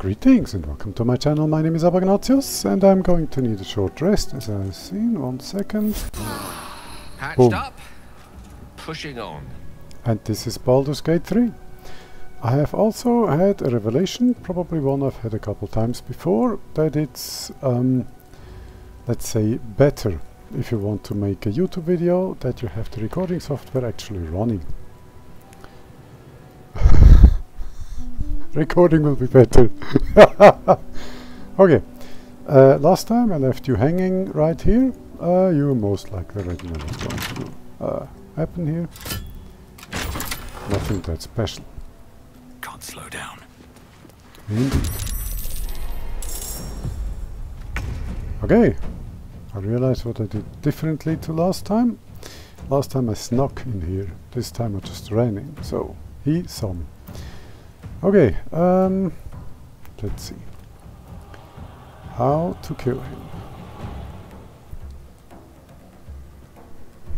Greetings and welcome to my channel. My name is Abagnatius and I'm going to need a short rest as I've seen. One second. Hatched Boom. up, pushing on. And this is Baldur's Gate 3. I have also had a revelation, probably one I've had a couple times before, that it's, um, let's say, better if you want to make a YouTube video that you have the recording software actually running. recording will be better. okay. Uh, last time I left you hanging right here. Uh, you most likely already know what's going to uh, happen here. Nothing that special. Can't slow down. Indeed. Okay. I realized what I did differently to last time. Last time I snuck in here. This time I just ran in. So he saw me. Okay. Um, let's see. How to kill him.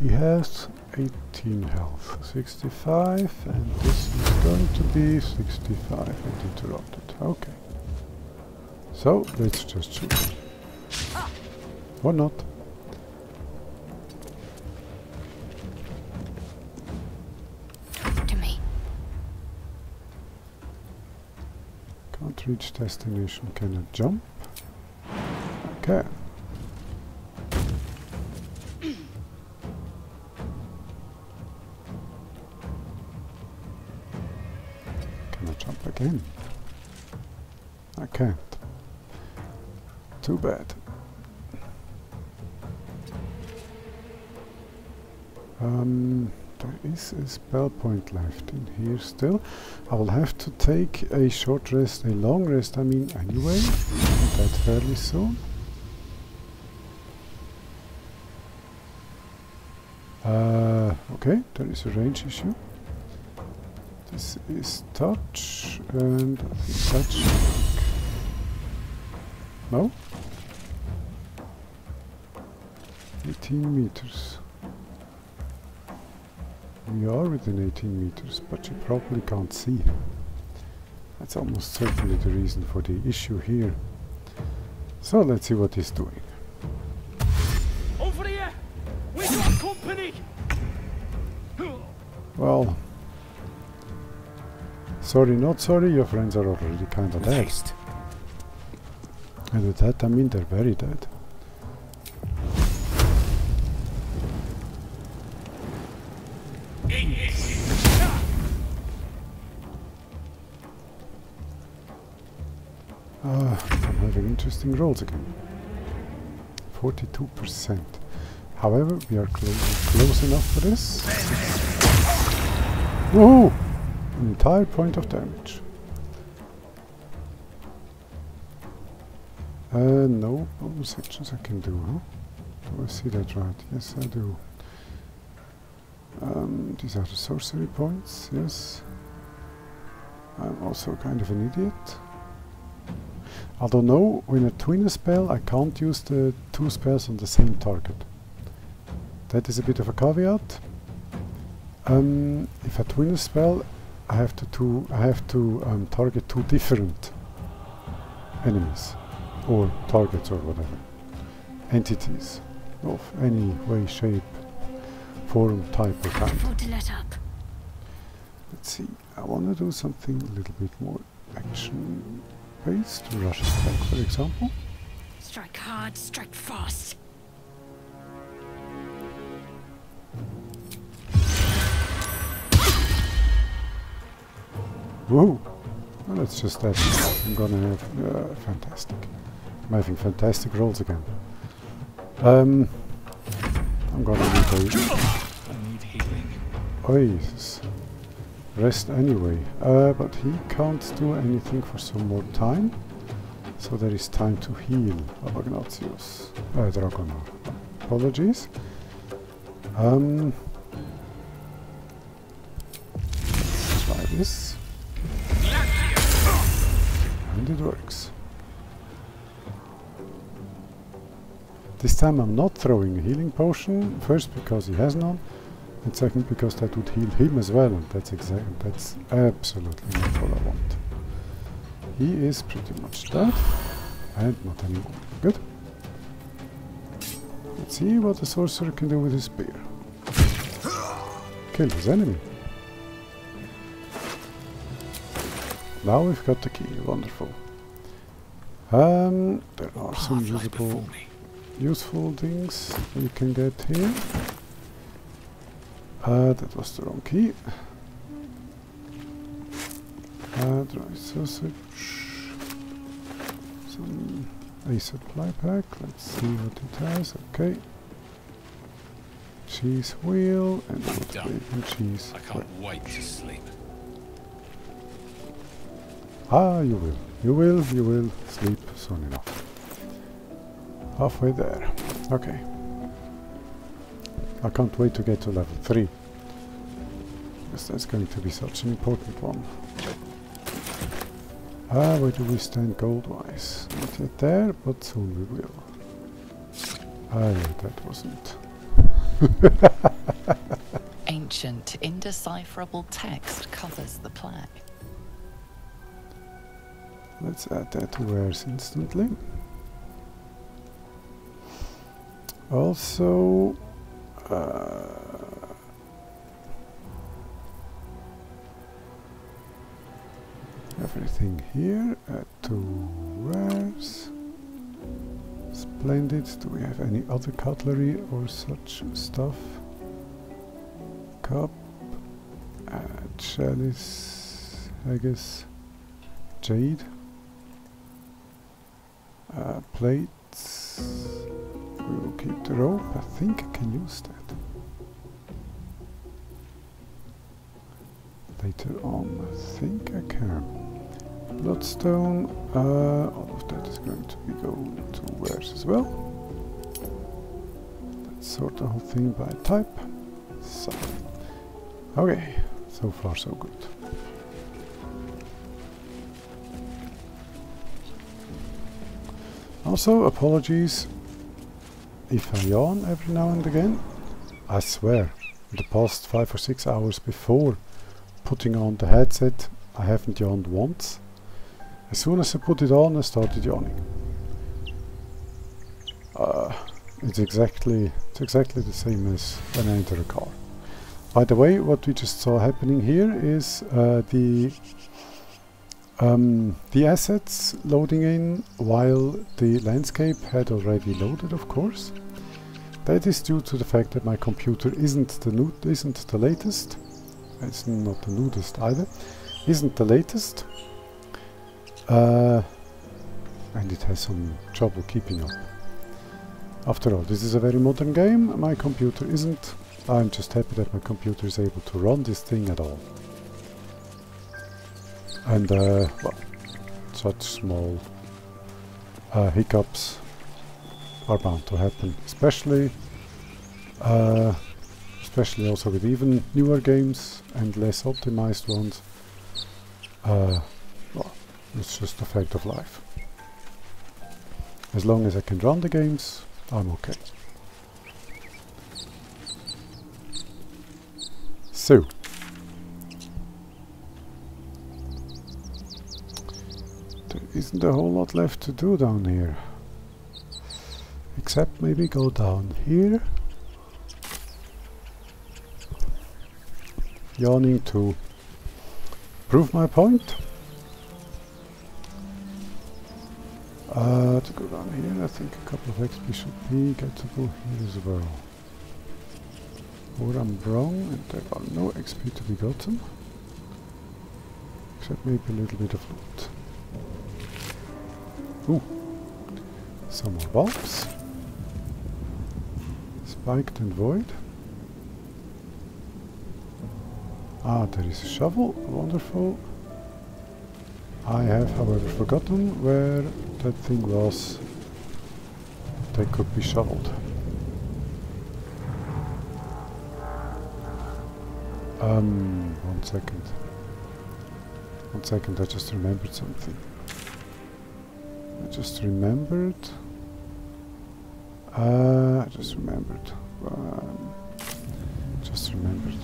He has 18 health, 65, and this is going to be 65 and interrupted. Okay. So, let's just shoot. Or not. Reach destination, cannot jump. Okay. Can I jump again? I can't. Too bad. Um, there is a spell point left in here still. I will have to take a short rest, a long rest, I mean, anyway. and that fairly soon. Uh, okay, there is a range issue. This is touch, and touch. No? 18 meters. We are within 18 meters, but you probably can't see. That's almost certainly the reason for the issue here. So let's see what he's doing. Over here! We got company! Well, sorry, not sorry, your friends are already kinda dead. And with that I mean they're very dead. Interesting rolls again. 42%. However, we are clo close enough for this. Woohoo! An entire point of damage. Uh, no bonus actions I can do, huh? Do I see that right? Yes, I do. Um, these are the sorcery points, yes. I'm also kind of an idiot. Although no, when I twin a spell, I can't use the two spells on the same target. That is a bit of a caveat. Um, if I twin a spell, I have to two, I have to um, target two different enemies or targets or whatever entities of any way, shape, form, type, or kind. Afford to let up. Let's see. I want to do something a little bit more action-based. Rush attack, for example. Strike hard, strike fast. Whoa! Well, that's just that. I'm gonna have uh, fantastic. I'm having fantastic rolls again. Um, I'm gonna need a I need healing. oasis. Rest anyway. Uh, but he can't do anything for some more time. So there is time to heal Abagnatius. Uh, Dragonar. Apologies. Um, let's try this. And it works. This time I'm not throwing a healing potion, first because he has none, and second because that would heal him as well, and that's exactly that's absolutely not what I want. He is pretty much dead. And not anymore. Good. Let's see what the sorcerer can do with his spear. Kill his enemy. Now we've got the key. Wonderful. Um, there are some usable, useful things we can get here. Uh, that was the wrong key. Uh, dry sausage. Some a supply pack. Let's see what it has. Okay. Cheese wheel and cheese. I can't wait to sleep. Ah, you will. You will, you will sleep soon enough. Halfway there. Okay. I can't wait to get to level 3. Because that's going to be such an important one. Ah, where do we stand gold-wise? Not yet there, but soon we will. Ah, yeah, that wasn't... Ancient, indecipherable text covers the plaque. Let's add that to wares instantly. Also, uh, everything here at two wares. Splendid. Do we have any other cutlery or such stuff? Cup, uh, chalice, I guess. Jade. Uh, plates. We will keep the rope. I think I can use that. Later on, I think I can. Bloodstone. Uh, all of that is going to be going to wares as well. Let's sort the whole thing by type. So. Okay. So far, so good. Also, apologies if I yawn every now and again. I swear, the past five or six hours before putting on the headset, I haven't yawned once. As soon as I put it on, I started yawning. Uh, it's exactly it's exactly the same as when I enter a car. By the way, what we just saw happening here is uh, the um, the assets loading in while the landscape had already loaded, of course. That is due to the fact that my computer isn't the isn't the latest. It's not the newest either. Isn't the latest. Uh, and it has some trouble keeping up. After all, this is a very modern game. My computer isn't. I'm just happy that my computer is able to run this thing at all. And, uh, well, such small uh, hiccups are bound to happen, especially, uh, especially also with even newer games and less optimized ones. Uh, well, it's just a fact of life. As long as I can run the games, I'm okay. So, isn't a whole lot left to do down here. Except maybe go down here. Yawning to prove my point. Uh, to go down here, I think a couple of XP should be gettable here as well. Or I'm wrong and there are no XP to be gotten. Except maybe a little bit of loot. Ooh. Some more bulbs. Spiked and void. Ah, there is a shovel. Wonderful. I have, however, forgotten where that thing was that could be shoveled. Um, one second. One second, I just remembered something just remembered. Uh, just remembered. Um, just remembered.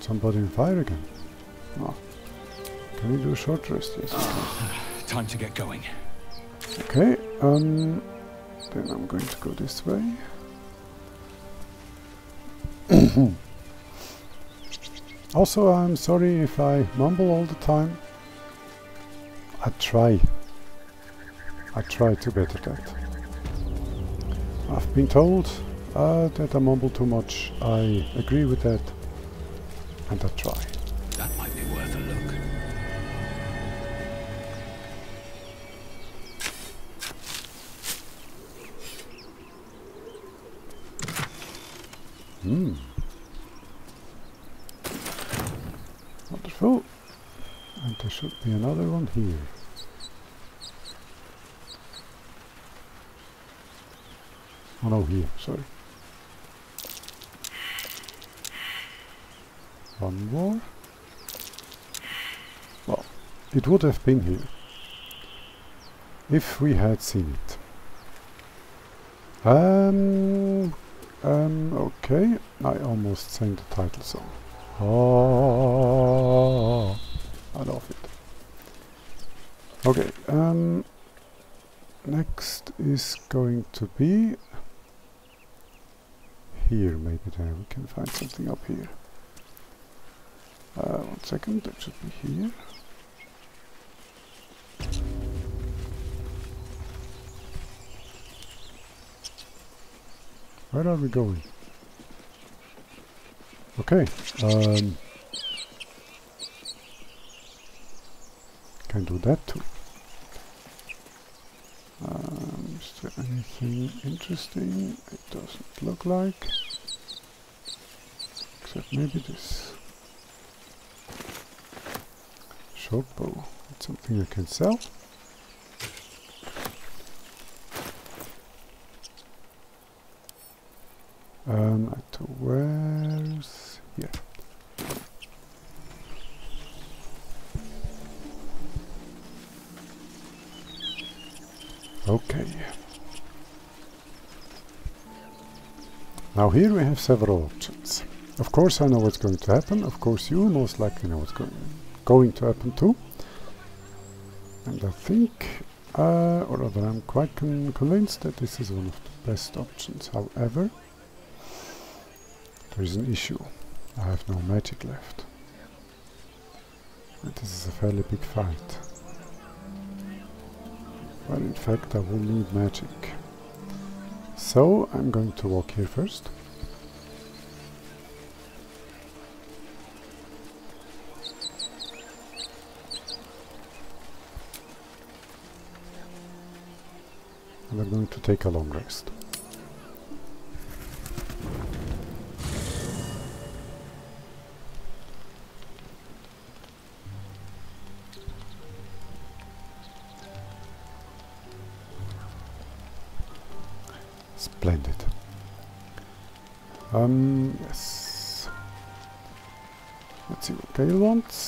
Somebody in fire again. Oh. Can we do a short rest? Yes. Time to get going. Okay. Um then I'm going to go this way. also, I'm sorry if I mumble all the time. I try. I try to better that. I've been told uh, that I mumble too much. I agree with that. And I try. Hmm. Wonderful. And there should be another one here. Oh no, here, sorry. One more. Well, it would have been here. If we had seen it. Um, um, okay. I almost sang the title song. Oh, I love it. Okay, um, next is going to be here. Maybe there we can find something up here. Uh, one second, that should be here. Where are we going? Okay. Um, can do that too. Um, is there anything interesting? It doesn't look like. Except maybe this. Short bow. Something I can sell. Um, at where's here? Okay. Now here we have several options. Of course I know what's going to happen. Of course you most likely know what's going going to happen too. And I think, uh, or rather I'm quite con convinced that this is one of the best options. However, there is an issue. I have no magic left. And this is a fairly big fight. Well, in fact, I will need magic. So, I'm going to walk here first. And I'm going to take a long rest. Um, yes. Let's see what Gale wants.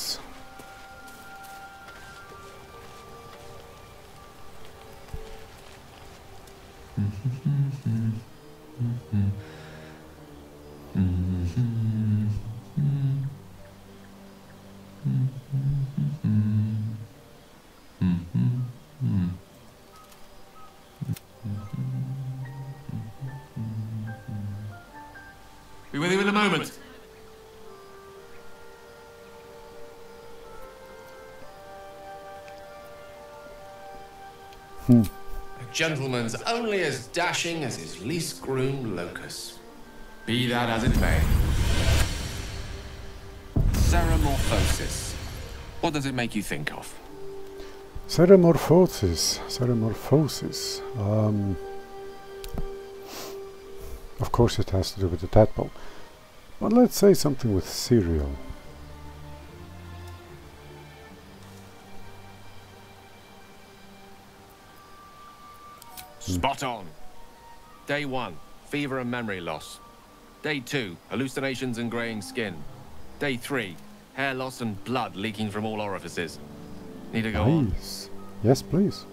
Hmm. A gentleman's only as dashing as his least groomed locus. Be that as it may. Ceremorphosis. What does it make you think of? Ceremorphosis. Ceremorphosis. Um, of course it has to do with the tadpole. But let's say something with cereal. Spot on. Day one, fever and memory loss. Day two, hallucinations and graying skin. Day three, hair loss and blood leaking from all orifices. Need to go on. Nice. Yes, please.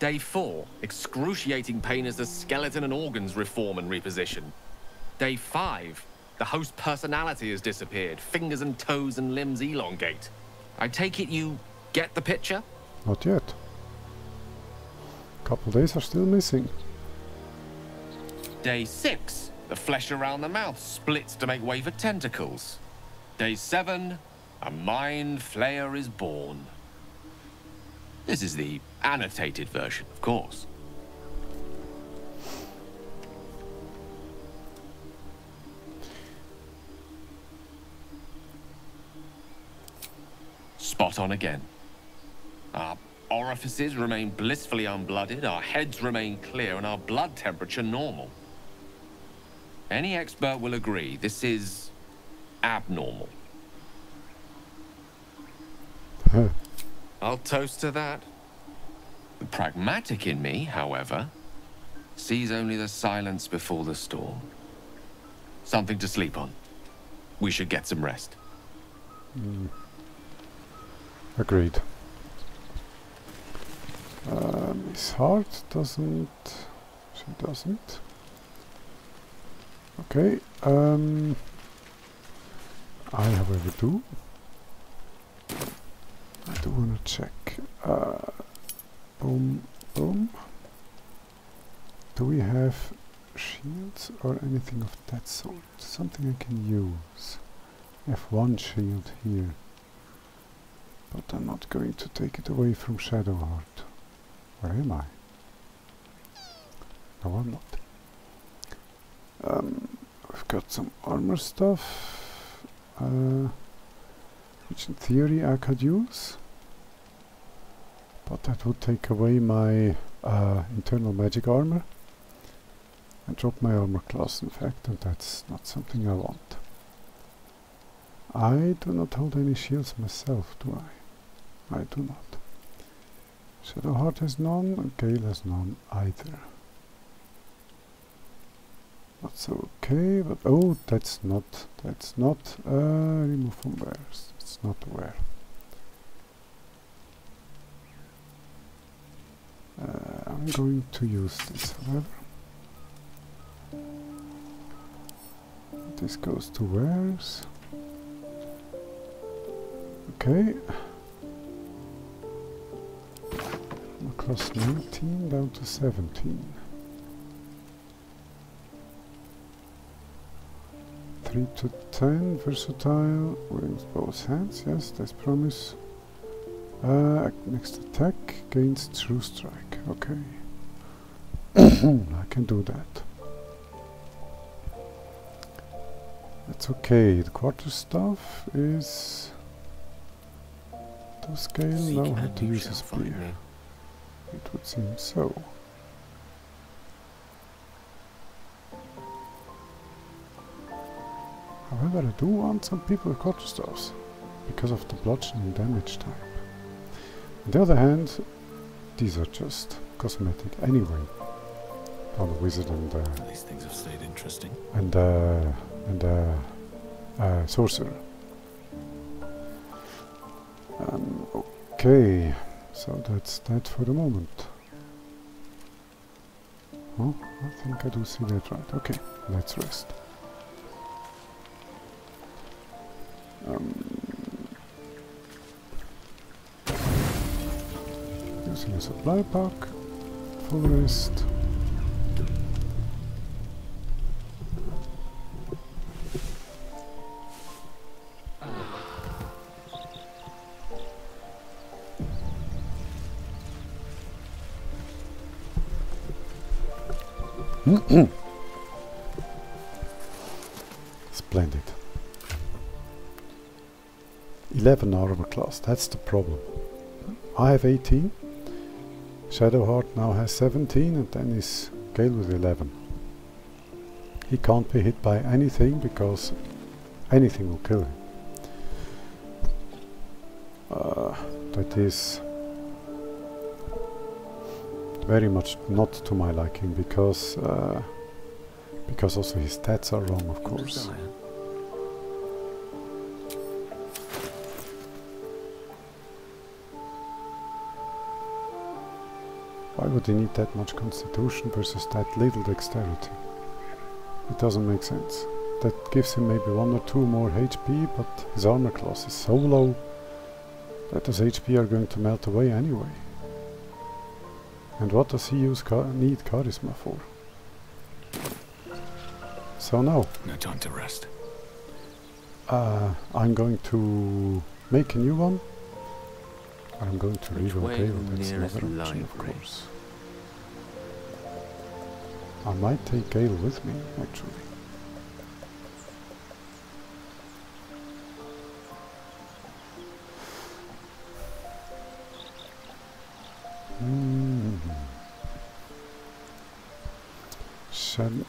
Day four, excruciating pain as the skeleton and organs reform and reposition. Day five, The host personality has disappeared. Fingers and toes and limbs elongate. I take it you get the picture? Not yet. Couple days are still missing. Day six, the flesh around the mouth splits to make way for tentacles. Day seven, a mind flayer is born. This is the annotated version, of course. Spot on again. Our orifices remain blissfully unblooded, our heads remain clear, and our blood temperature normal. Any expert will agree this is abnormal. Huh. I'll toast to that. The pragmatic in me, however, sees only the silence before the storm. Something to sleep on. We should get some rest. Hmm. Agreed. Miss Hart doesn't. She doesn't. Okay. Um, I, however, do. I do want to check. Uh, boom, boom. Do we have shields or anything of that sort? Something I can use. F1 shield here. But I'm not going to take it away from Shadowheart. Where am I? No, I'm not. Um, I've got some armor stuff, uh, which in theory I could use. But that would take away my uh, internal magic armor and drop my armor class in fact, and that's not something I want. I do not hold any shields myself, do I? I do not. Shadowheart has none, Gale has none either. That's okay, but oh, that's not, that's not, uh, remove from wares. It's not where. Uh, I'm going to use this, however. This goes to wares. Okay. Across 19 down to 17. 3 to 10, versatile, with both hands, yes, that's promise. Uh, next attack gains true strike, okay. I can do that. That's okay, the quarter staff is... To scale, know how to use a spear. It would seem so. However, I do want some people with quarterstaffs because of the bludgeoning damage type. On the other hand, these are just cosmetic anyway. On the wizard and uh, These things have stayed interesting. and uh, and uh, uh, sorcerer. Um, okay, so that's that for the moment. Oh, I think I do see that right. Okay, let's rest. Um, using a supply pack, full rest. Splendid. 11 armor class, that's the problem. I have 18. Shadowheart now has 17 and then is Gale with 11. He can't be hit by anything because anything will kill him. Uh, that is very much not to my liking because uh, because also his stats are wrong of course. Why would he need that much constitution versus that little dexterity? It doesn't make sense. that gives him maybe one or two more HP, but his armor class is so low that his HP are going to melt away anyway. And what does he use cha need charisma for? So now, No time to rest. uh, I'm going to make a new one. I'm going to Which reroll way Gale, to the that's nearest another option of course. I might take Gale with me, actually. Mm,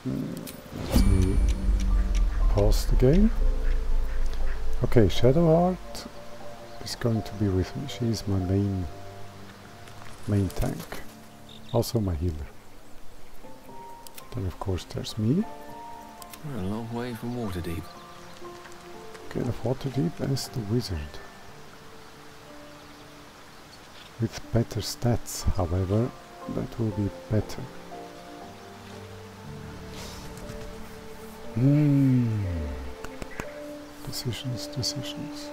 let me pause the game. Okay, Shadowheart is going to be with me. She's my main main tank. Also my healer. Then of course there's me. We're a long way from Waterdeep. Gale of Waterdeep as the wizard. With better stats, however, that will be better. Hmm. Decisions, decisions.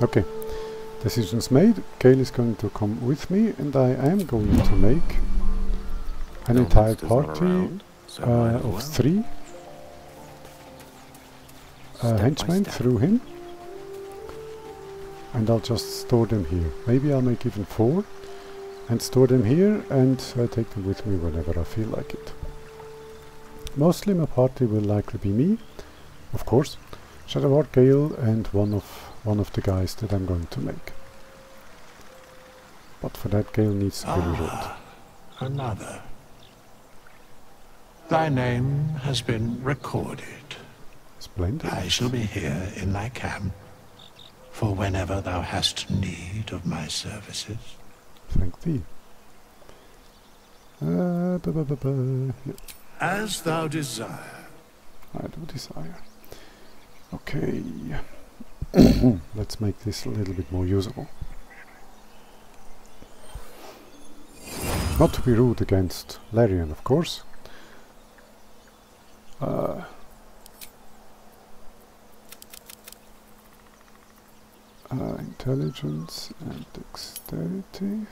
Okay, decisions made. Gale is going to come with me, and I am going to make an No entire party around, so uh, of well. three uh, henchmen through him. And I'll just store them here. Maybe I'll make even four and store them here and take them with me whenever I feel like it. Mostly my party will likely be me, of course, Shadowheart Gale and one of one of the guys that I'm going to make. But for that Gale needs to be. Ah, another. Thy name has been recorded. Splendid. I shall be here in thy camp for whenever thou hast need of my services. Thank thee. Uh, bu- bu- bu-. Yeah. As thou desire. I do desire. Okay. Let's make this a little bit more usable. Not to be rude against Larian, of course. Uh, uh, intelligence and dexterity.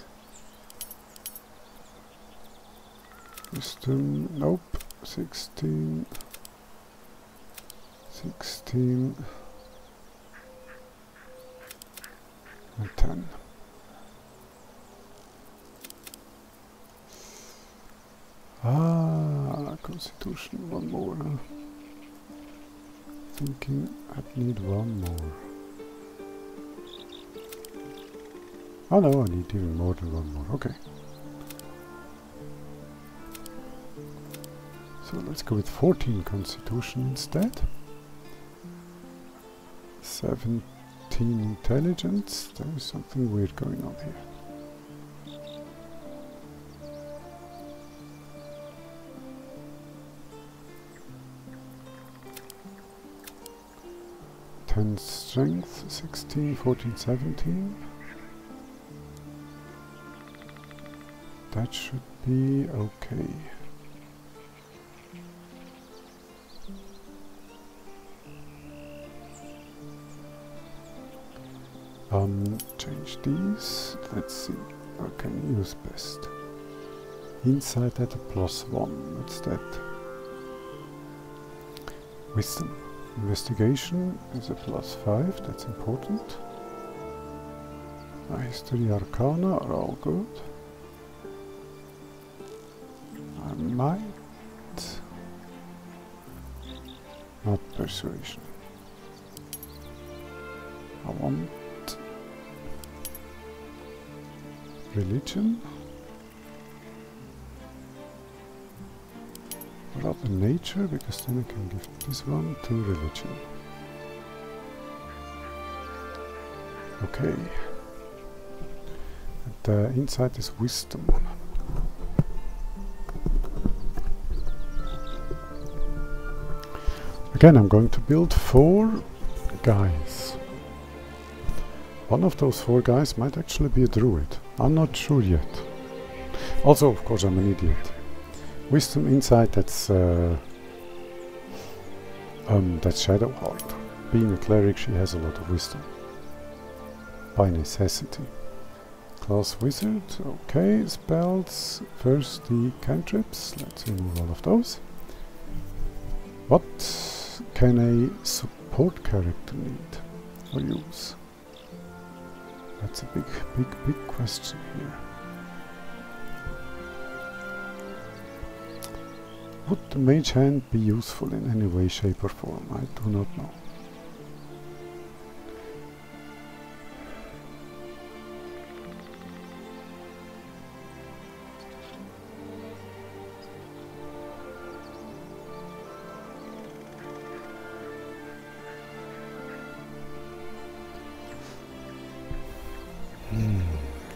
Wisdom, nope. 16. 16 and 10. Ah, constitution, one more. Thinking I'd need one more. Oh no, I need even more than one more. Okay. So let's go with 14 constitution instead. 17 intelligence. There is something weird going on here. Ten strength, 16, 14, 17. That should be okay. Um, change these. Let's see. What can use best? Insight at a plus one. What's that? Wisdom. Investigation is a plus five. That's important. History Arcana are all good. Might. Not persuasion. I want religion. Rather nature, because then I can give this one to religion. Okay. And uh, insight is wisdom. Again, I'm going to build four guys. One of those four guys might actually be a druid. I'm not sure yet. Also, of course, I'm an idiot. Wisdom, insight, that's... Uh, um, that's Shadowheart. Being a cleric, she has a lot of wisdom. By necessity. Class wizard, okay, spells. First the cantrips, let's remove all of those. What can a support character need or use? That's a big, big, big question here. Would the mage hand be useful in any way, shape or form? I do not know.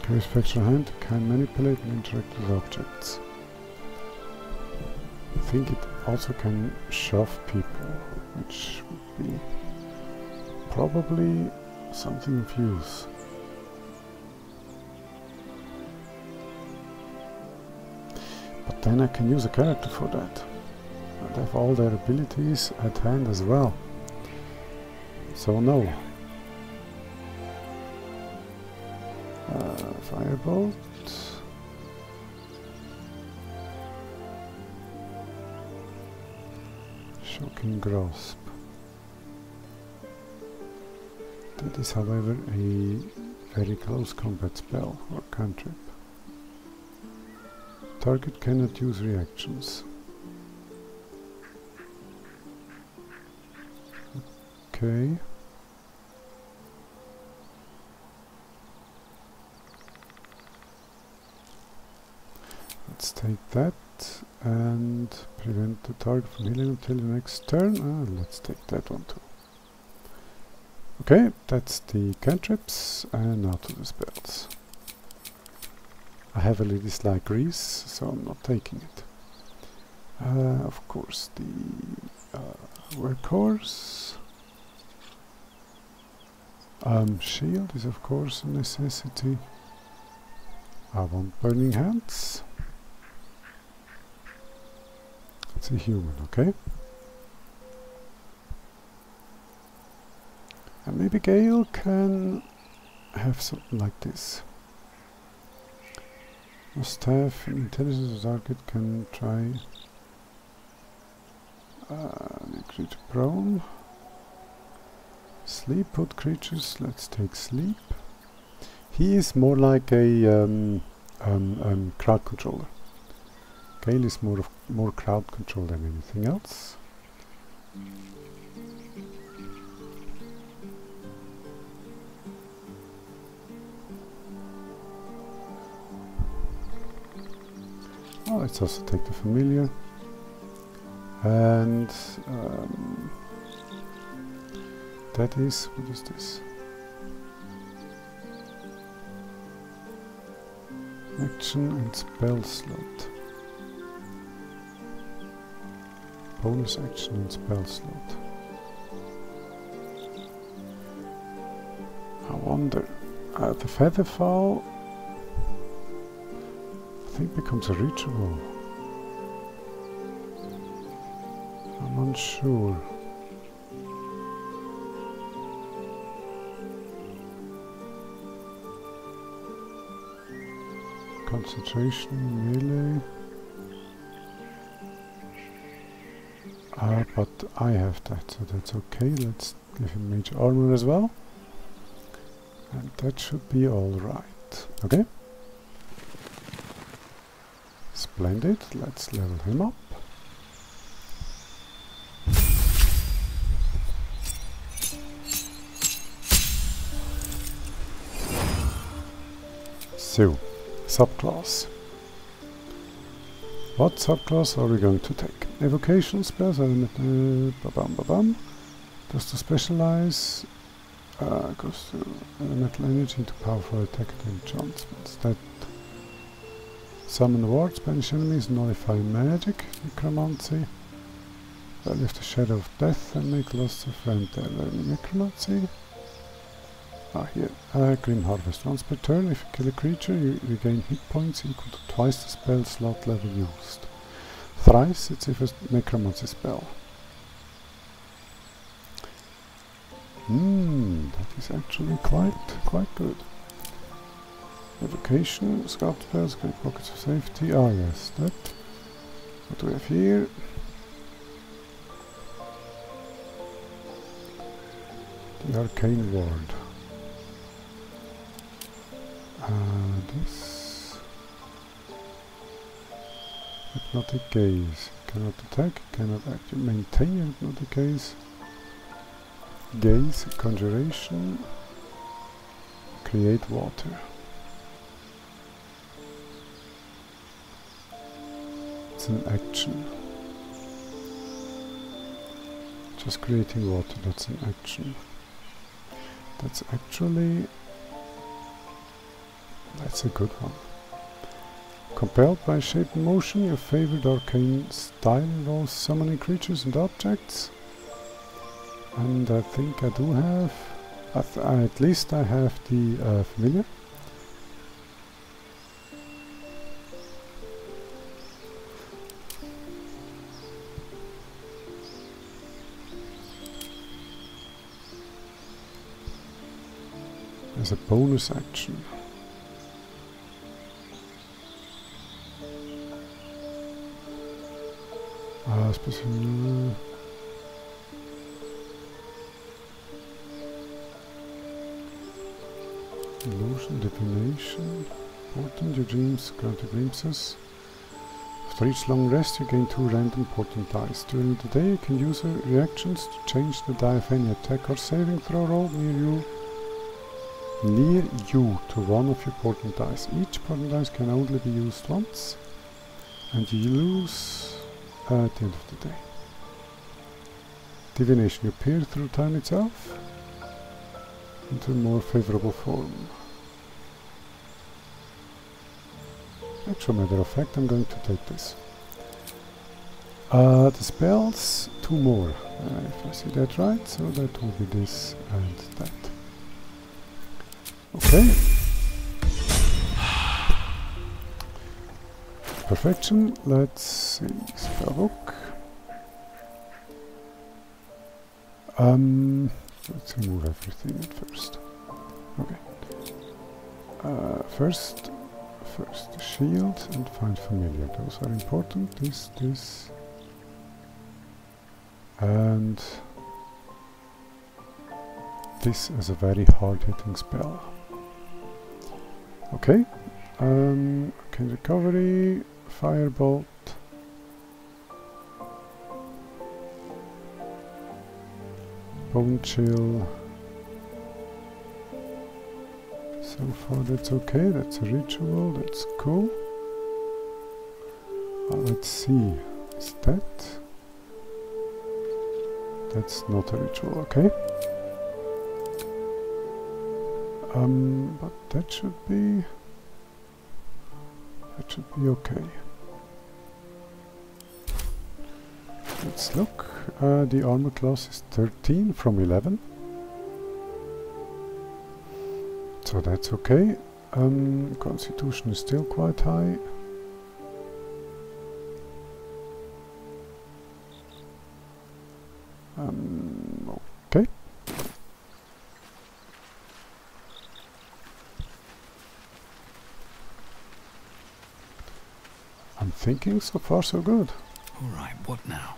Carries spectral hand, can manipulate and interact with objects. I think it also can shove people, which would be probably something of use. But then I can use a character for that. And have all their abilities at hand as well. So no. Firebolt. Shocking grasp. That is however a very close combat spell or cantrip. Target cannot use reactions. Okay. Let's take that and prevent the target from healing until the next turn. Ah, let's take that one too. Okay, that's the cantrips and now to the spells. I heavily dislike grease, so I'm not taking it. Uh, of course, the uh, workhorse. Um, shield is of course a necessity. I want burning hands. It's a human, okay? And maybe Gale can have something like this. Must have an intelligence target can try uh, creature prone. Sleep put creatures, let's take sleep. He is more like a um, um, um, crowd controller. Gale is more of more crowd control than anything else. Oh, let's also take the familiar. And um, that is, what is this? Action and spell slot. Bonus action and spell slot. I wonder, uh, the Featherfall I think becomes a reachable. I'm unsure. Concentration, melee. Ah, but I have that, so that's okay. Let's give him mage armor as well. And that should be alright. Okay? Splendid. Let's level him up. So, subclass. What subclass are we going to take? Evocation spells, element, uh, ba-bam, ba-bam. Does to specialize, uh, goes to metal energy to powerful attack and enchantments. That summon wards, banish enemies, nullify magic, necromancy. Uh, lift the shadow of death and make loss of. Uh, necromancy. Ah, here. Uh, Grim Harvest. Once per turn, if you kill a creature, you regain hit points equal to twice the spell slot level used. Thrice, it's a necromancy spell. Hmm, that is actually quite quite good. Evocation, sculpt spells, great pockets of safety. Ah yes, that. What do we have here? The arcane ward. Uh, this hypnotic gaze. Cannot attack, cannot actually maintain hypnotic gaze. Gaze, conjuration, create water. It's an action. Just creating water, that's an action. That's actually... That's a good one. Compelled by shape and motion, your favorite arcane style involves summoning creatures and objects. And I think I do have, at, least I have the uh, familiar. As a bonus action. Ah, special. Illusion, divination, portent your dreams, grant your glimpses. After each long rest you gain two random portent dice. During the day you can use reactions to change the die of any attack or saving throw roll near you near you to one of your portent dice. Each portent dice can only be used once and you lose at the end of the day. Divination, peer through time itself into a more favorable form. Actual matter of fact, I'm going to take this. Uh, the spells, two more, uh, if I see that right, so that will be this and that. Okay. Perfection, let's see, spellbook. Um, let's remove everything at first. Okay. Uh, first, first shield and find familiar. Those are important. This, this, and this is a very hard-hitting spell. Okay. Um, okay, recovery, firebolt. Bone chill. So far that's okay, that's a ritual, that's cool. Uh, let's see, is that? That's not a ritual, okay. Um, but that should be... That should be okay. Let's look. Uh, the armor class is 13 from 11. So that's okay. Um, constitution is still quite high. Thinking so far so good. All right, what now?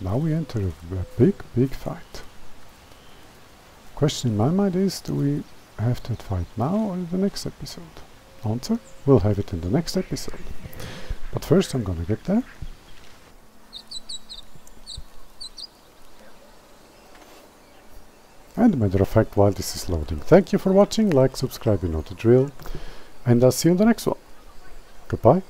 Now we enter a, a big, big fight. Question in my mind is, do we have that fight now or in the next episode? Answer, we'll have it in the next episode. But first I'm gonna get there. And matter of fact, while this is loading, thank you for watching, like, subscribe, you know the drill, and I'll see you in the next one. Goodbye.